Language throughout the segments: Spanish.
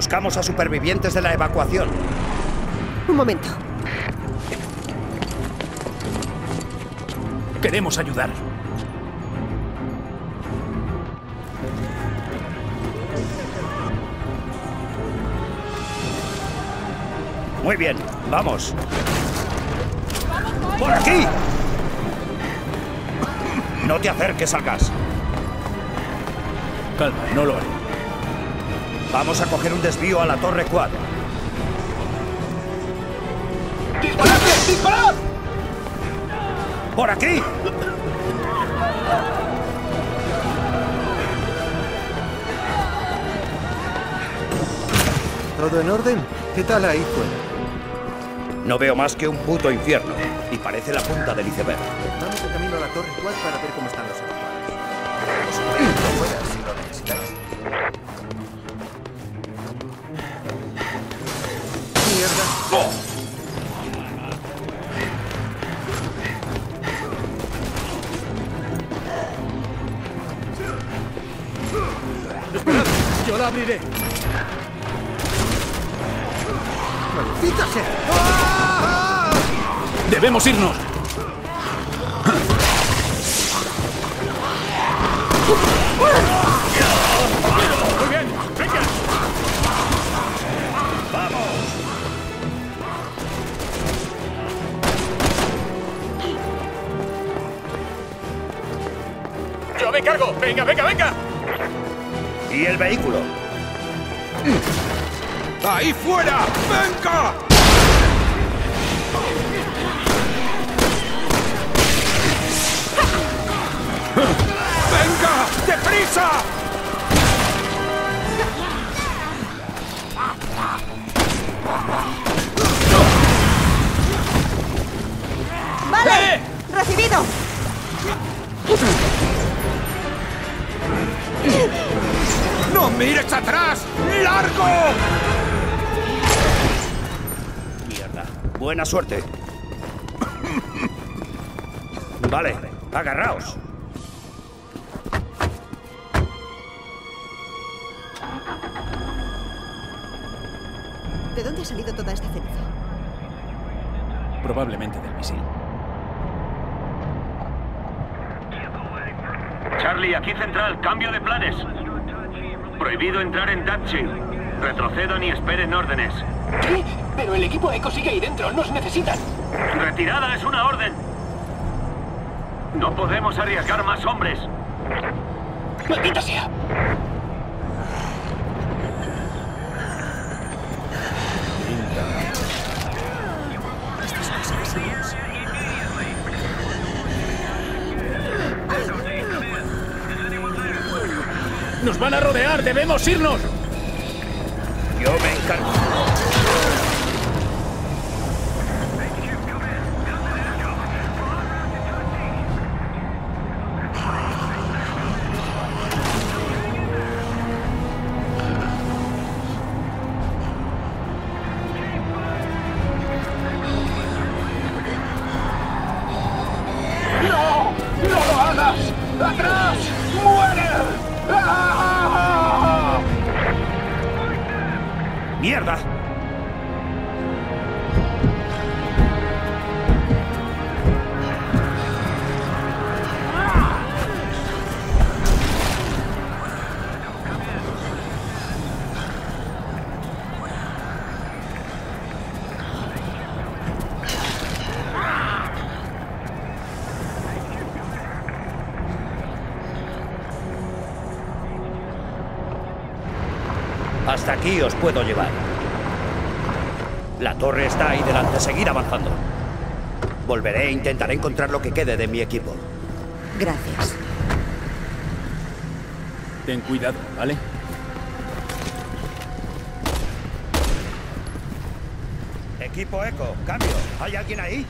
Buscamos a supervivientes de la evacuación. Un momento. Queremos ayudar. Muy bien, vamos. ¡Por aquí! No te acerques al gas. Calma, no lo haré. Vamos a coger un desvío a la torre 4. ¡Disparad! ¡Disparad! ¡Por aquí! ¿Todo en orden? ¿Qué tal ahí fuera? No veo más que un puto infierno. Y parece la punta del iceberg. Vamos de camino a la Torre Quad para ver cómo están los evacuados. Os si lo necesitáis. ¡Mierda! ¡Esperad! ¡Yo la abriré! ¡Maldita sea! ¡Debemos irnos! Me cargo! ¡Venga, venga, venga! ¿Y el vehículo? ¡Ahí fuera! ¡Venga! ¡Venga! ¡Deprisa! ¡Vale! ¡Recibido! ¡No mires atrás! ¡Largo! Mierda. Buena suerte. Vale, agarraos. ¿De dónde ha salido toda esta ceniza? Probablemente del misil. Charlie, aquí central, cambio de planes. Prohibido entrar en Dutchy. Retrocedan y esperen órdenes. ¿Qué? Pero el equipo Eco sigue ahí dentro, nos necesitan. Retirada es una orden. No podemos arriesgar más hombres. ¡Maldita sea! ¡Nos van a rodear! ¡Debemos irnos! Yo me encargo. ¡No! ¡No lo hagas! ¡Atrás! ¡Muere! ¡Ah! ¡Mierda! Aquí os puedo llevar. La torre está ahí delante. Seguir avanzando. Volveré e intentaré encontrar lo que quede de mi equipo. Gracias. Ten cuidado, ¿vale? Equipo Eco, cambio. ¿Hay alguien ahí?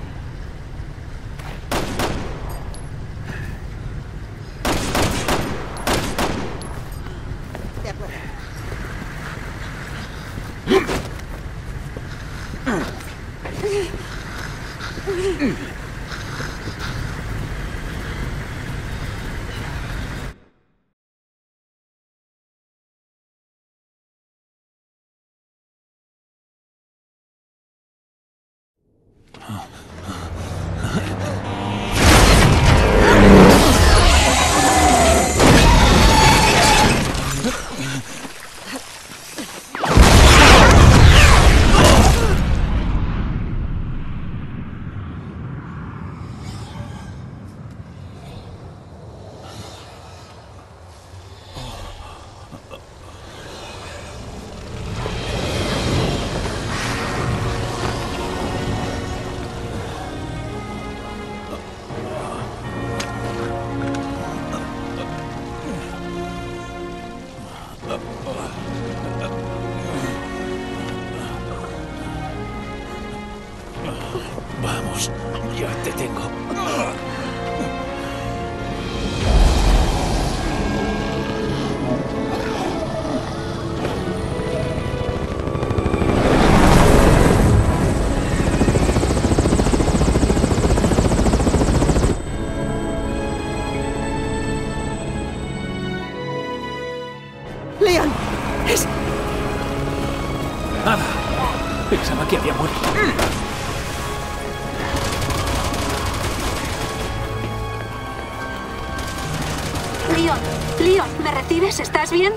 ¿Estás bien?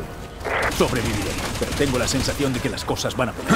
Sobreviviré, pero tengo la sensación de que las cosas van a ponerse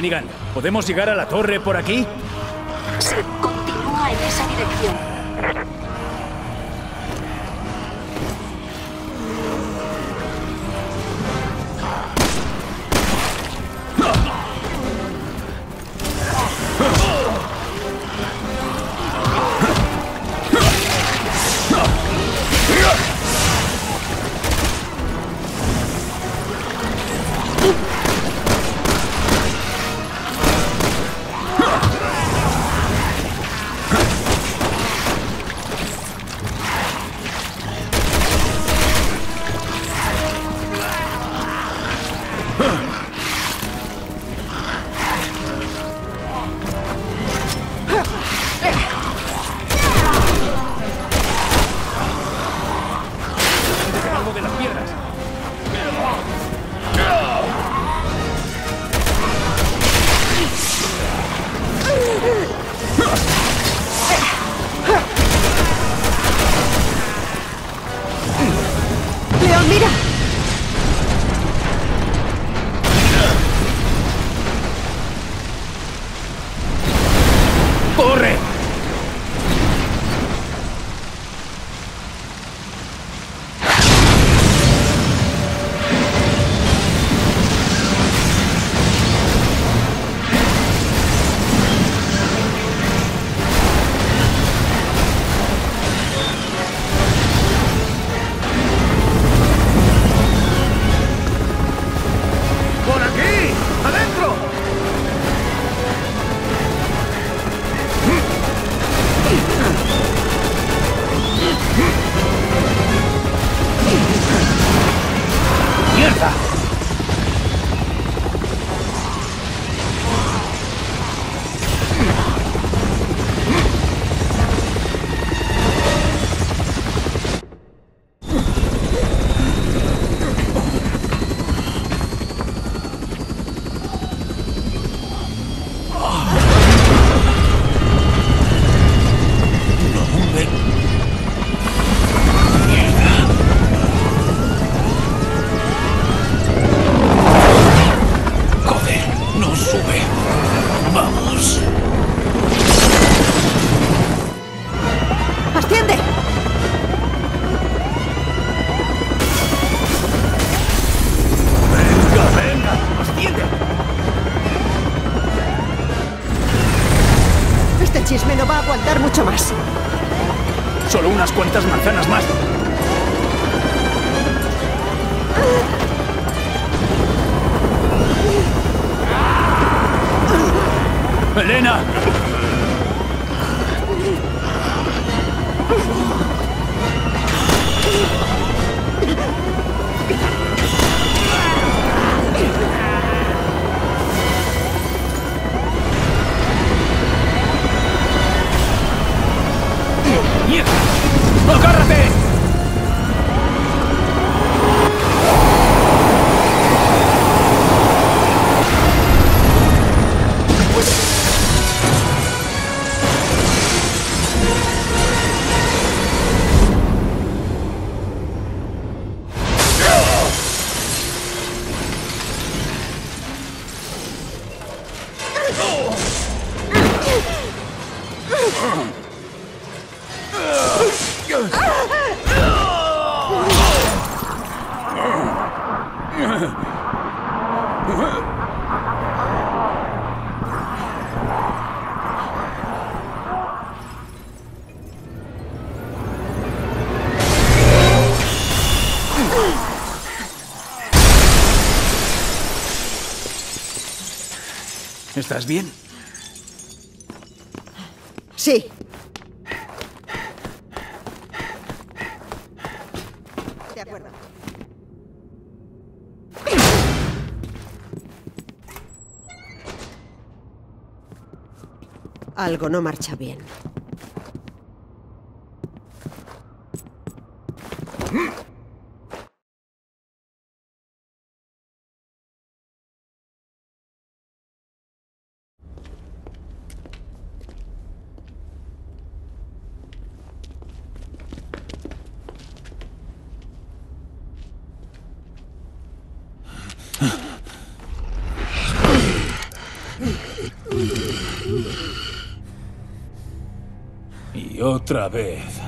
Canigan, ¿podemos llegar a la torre por aquí? Sí, continúa en esa dirección. Come on. ¿Estás bien? Sí. De acuerdo. Algo no marcha bien. otra vez.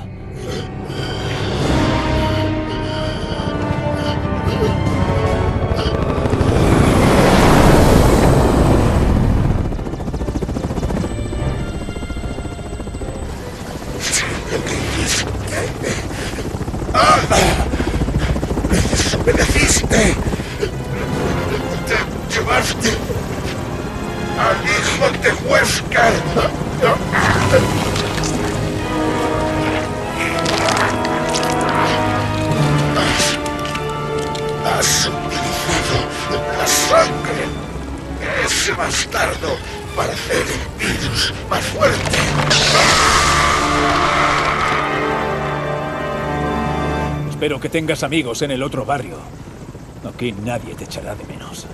tengas amigos en el otro barrio. Aquí nadie te echará de menos.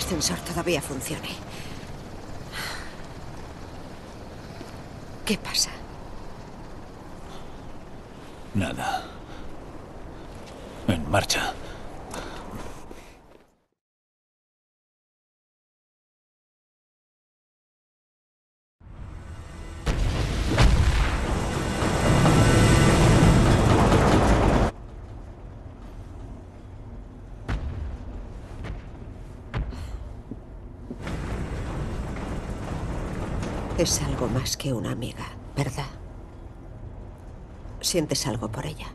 Ascensor todavía funcione. Es algo más que una amiga, ¿verdad? Sientes algo por ella.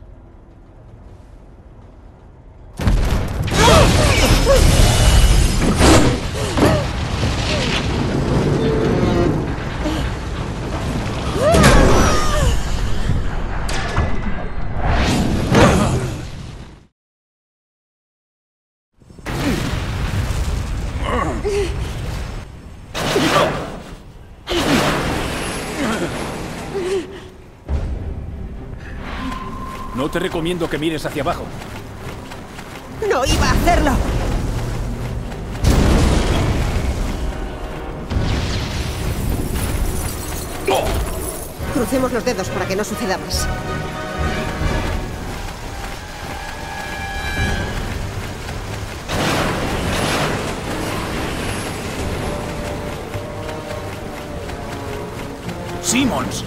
Te recomiendo que mires hacia abajo. ¡No iba a hacerlo! Crucemos los dedos para que no suceda más. ¡Simmons!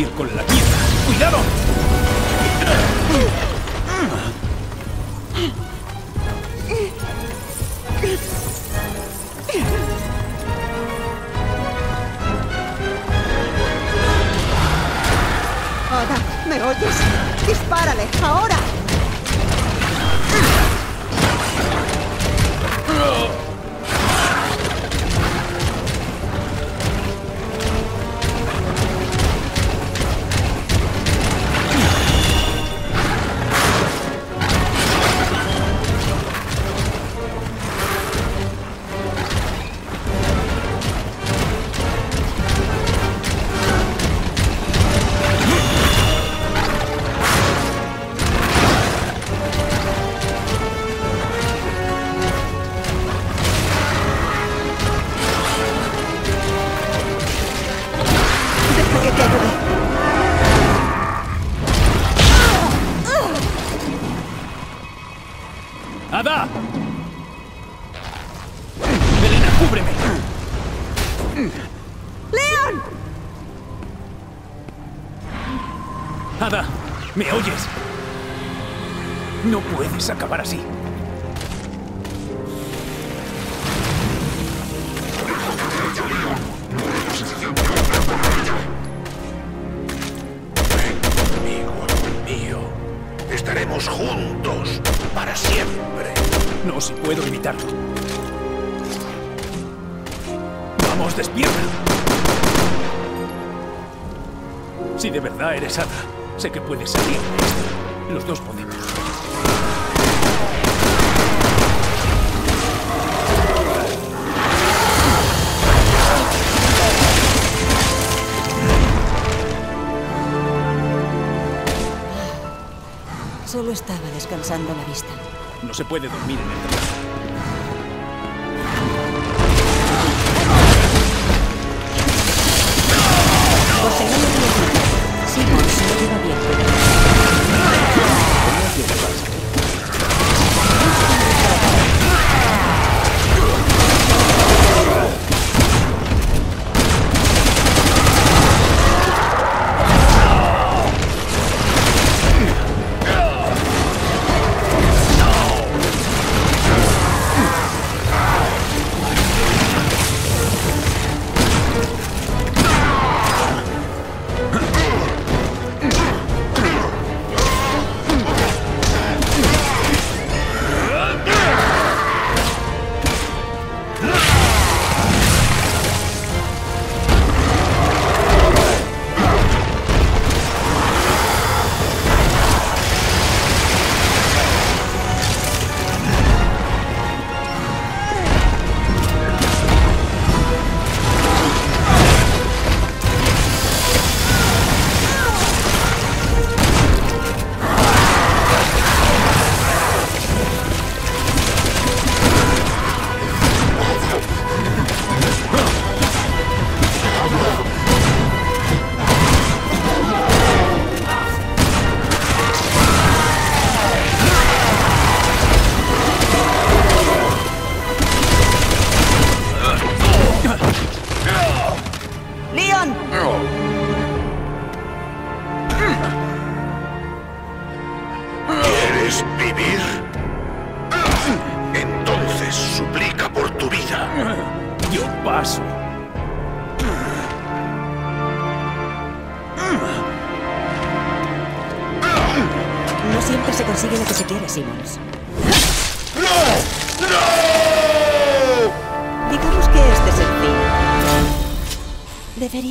Me toca ir con cúbreme! ¡Leon! ¡Ada! ¿Me oyes? No puedes acabar así. Amigo mío, estaremos juntos para siempre. No, si puedo evitarlo. De verdad eres Ada, sé que puedes salir. Los dos podemos. Solo estaba descansando la vista. No se puede dormir en el trabajo.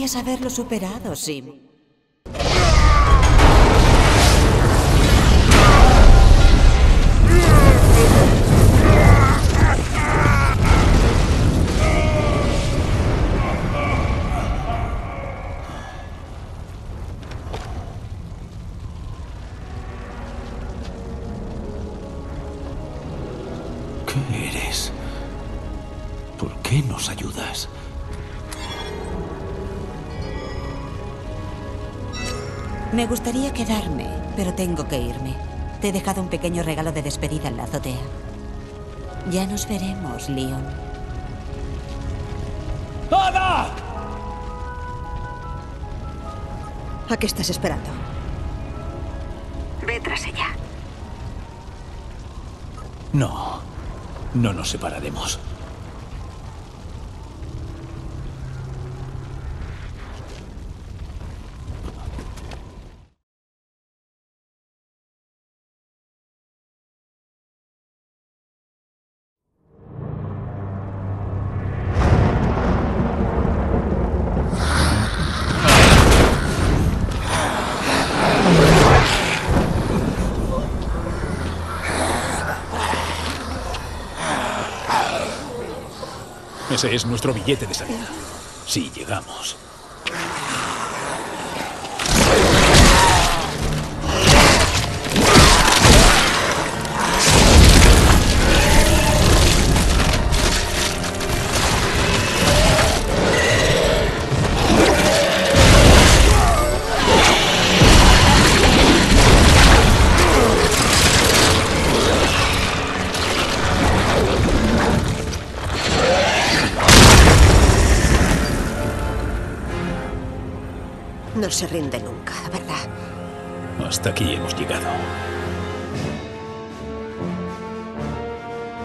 Deberías haberlo superado, Sim. Un pequeño regalo de despedida en la azotea. Ya nos veremos, Leon. ¡Ada! ¿A qué estás esperando? Ve tras ella. No, no nos separaremos. Ese es nuestro billete de salida. Si llegamos. Se rinde nunca, ¿verdad? Hasta aquí hemos llegado.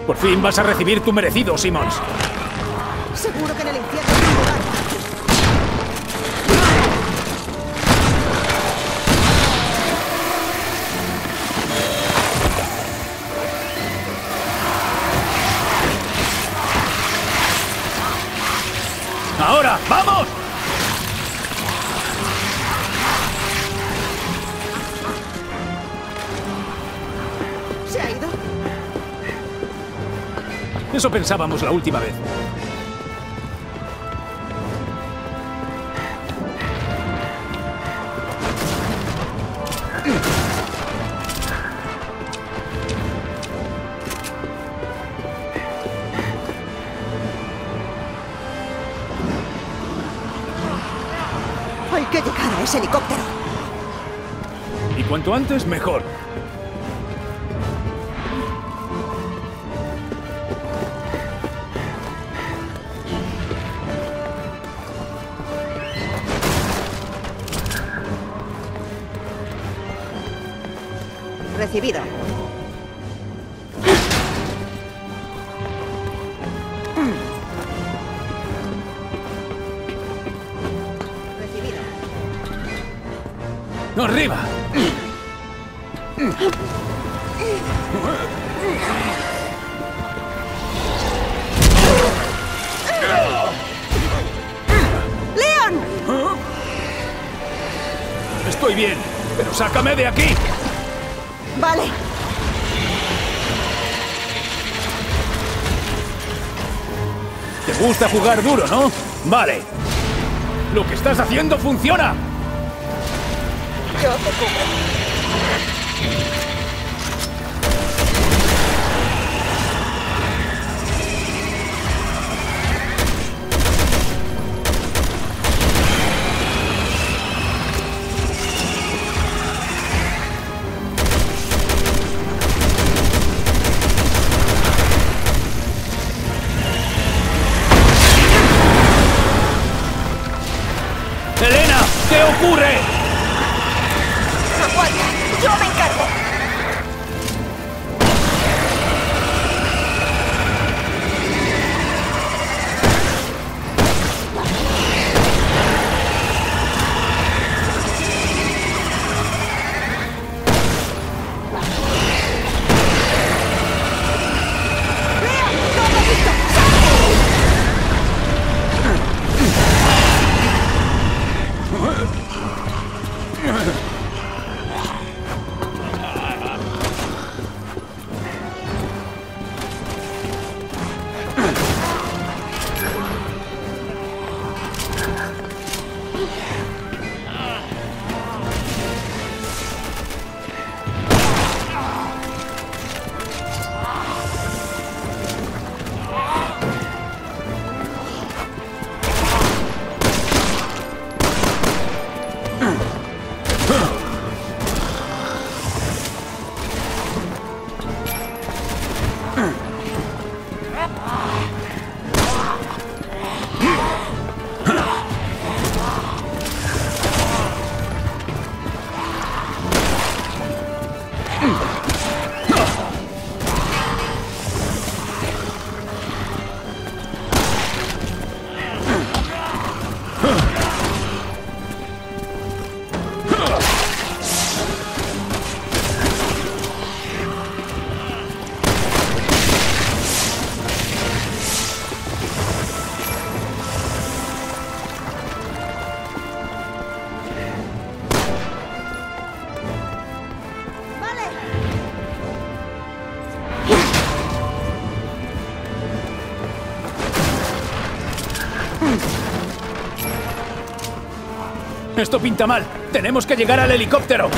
Por fin vas a recibir tu merecido, Simmons. Seguro que en el infierno hay un lugar. ¡Ahora! ¡Vamos! Eso pensábamos la última vez. Hay que llegar a ese helicóptero. Y cuanto antes, mejor. jugar duro, ¿no? Vale. Lo que estás haciendo funciona. Yo te cubro. esto pinta mal. Tenemos que llegar al helicóptero.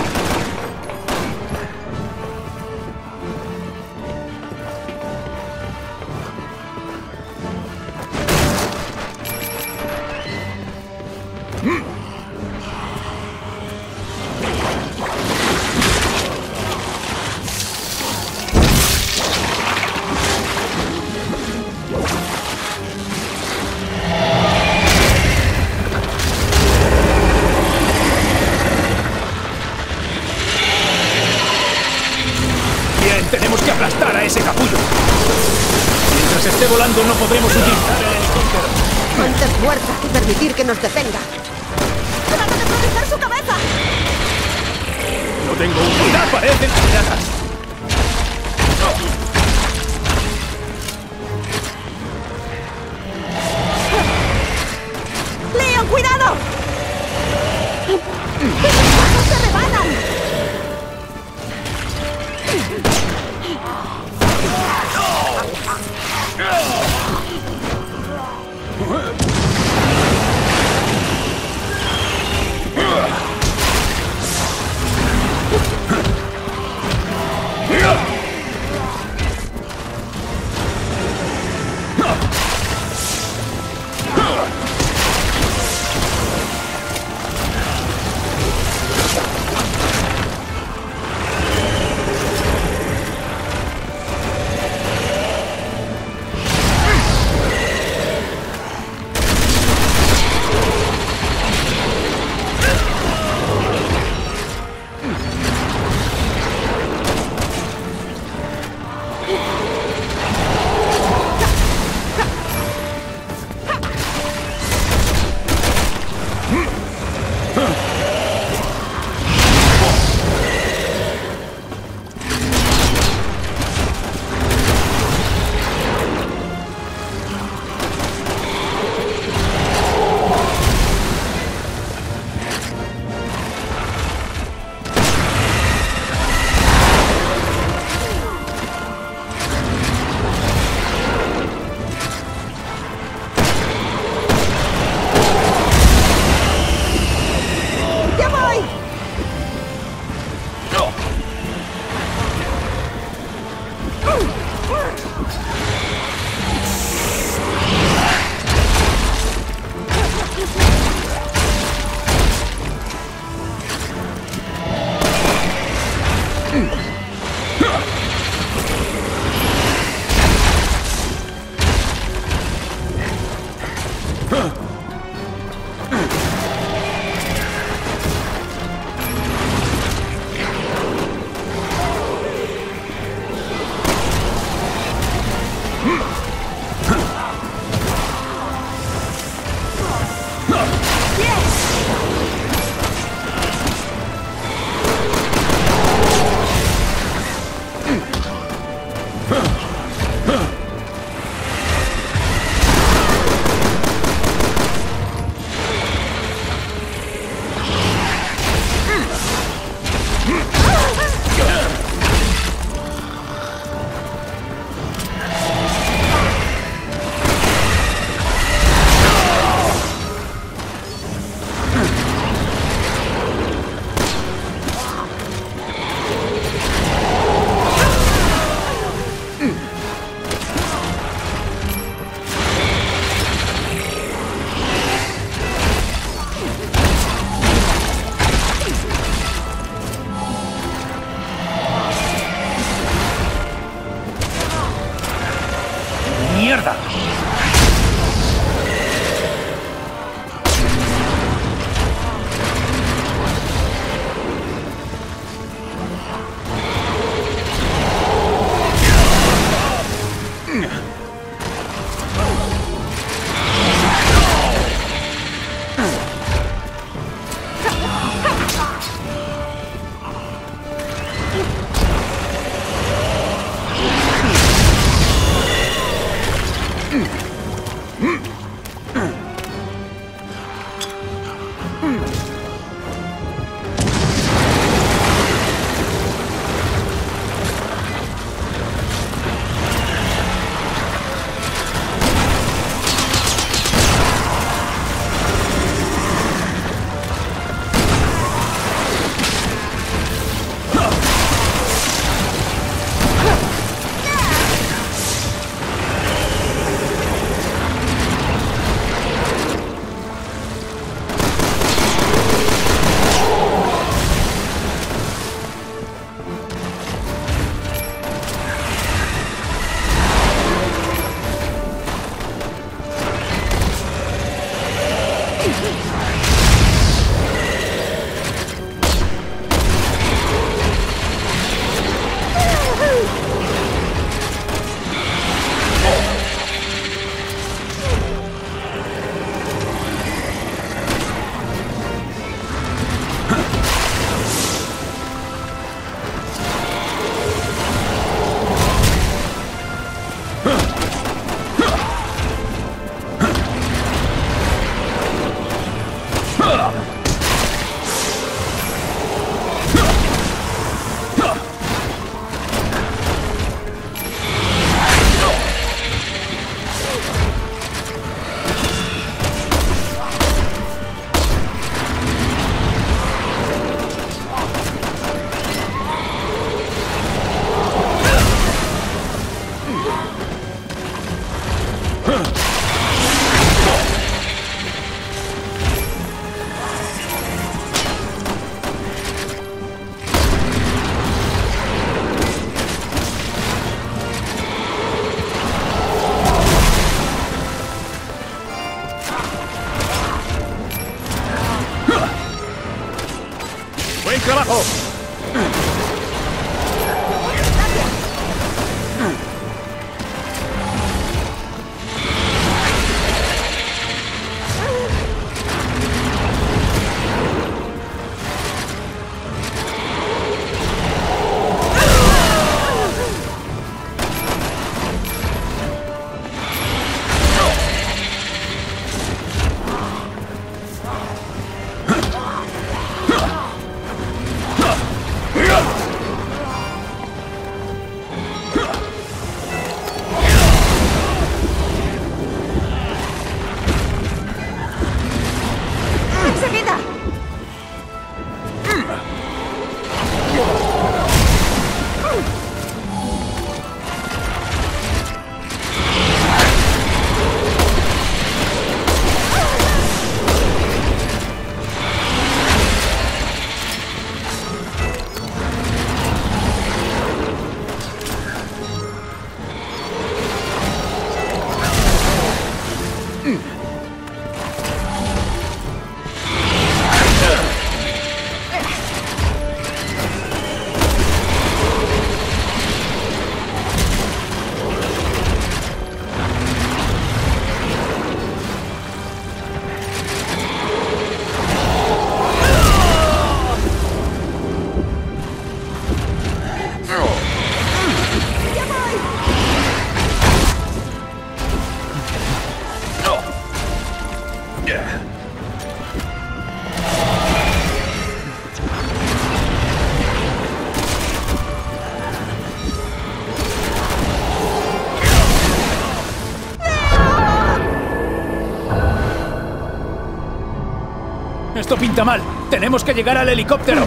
Pinta mal. Tenemos que llegar al helicóptero.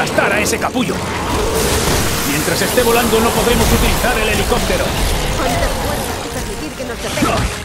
Aplastar a ese capullo. Mientras esté volando no podremos utilizar el helicóptero. Ponte fuerza y permitir que nos.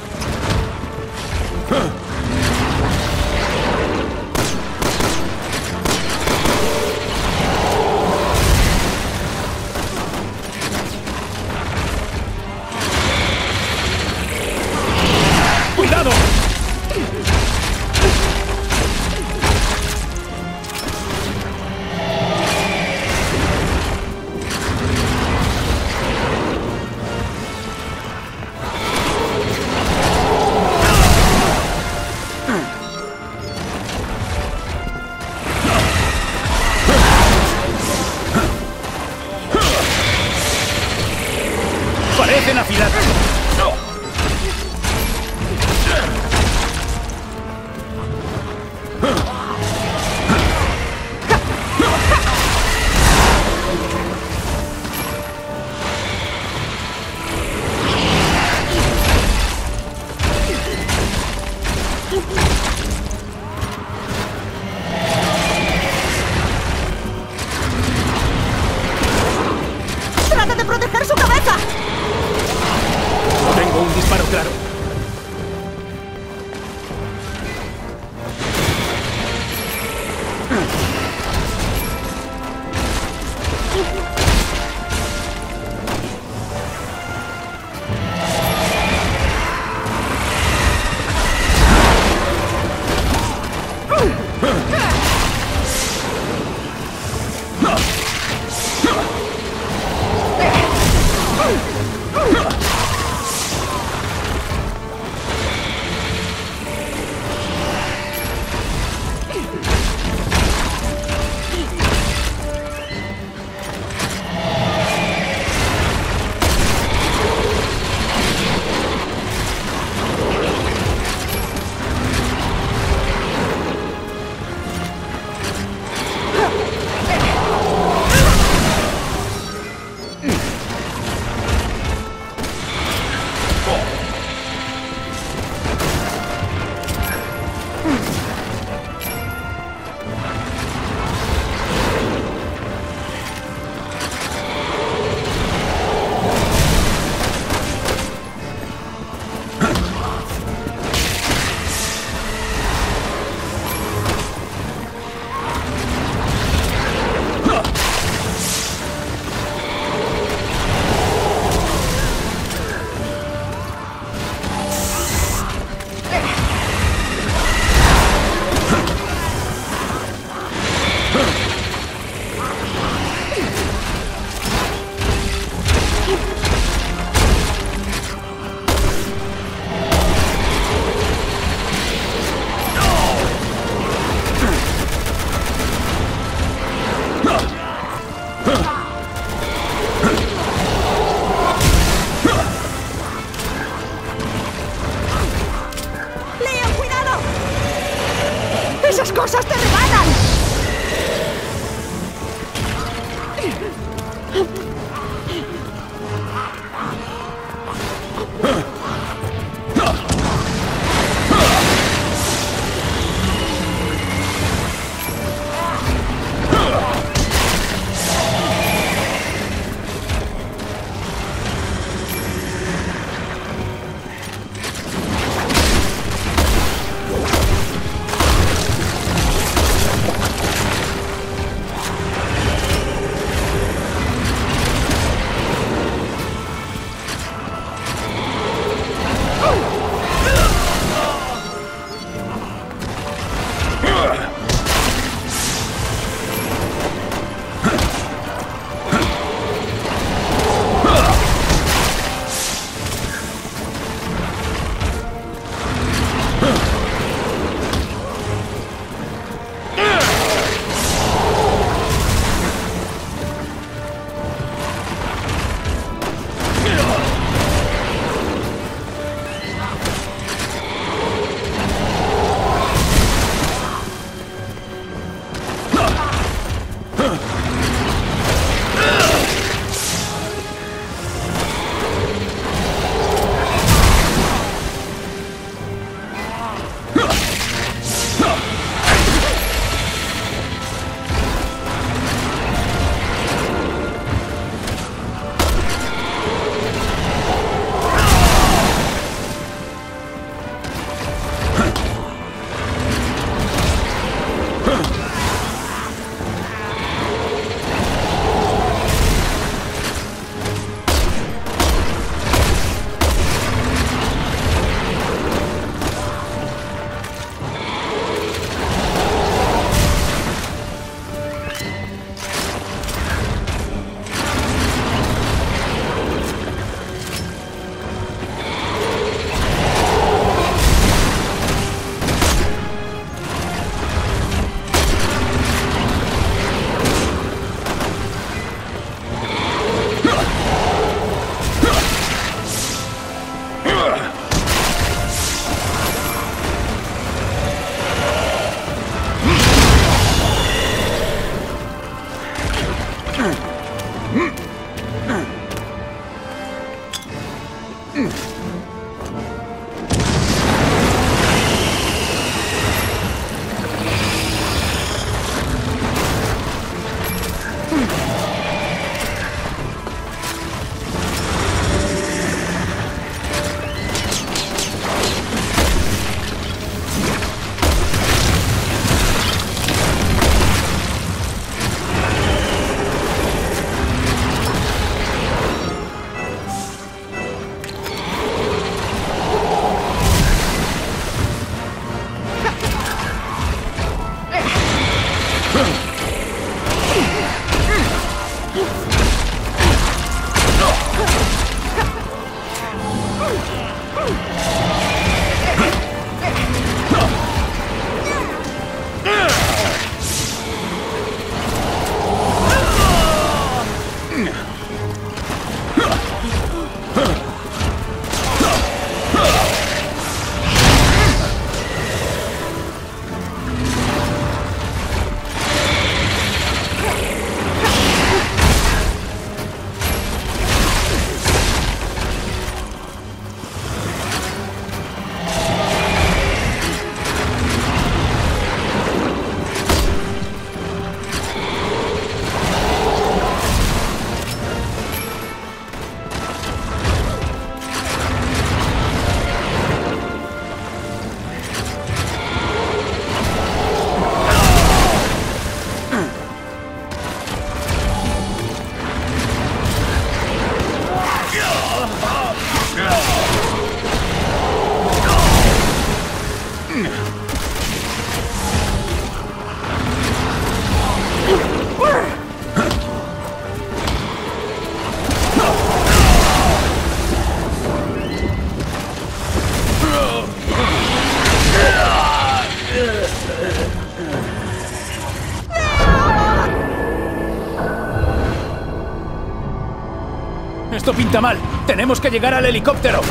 Mal. Tenemos que llegar al helicóptero.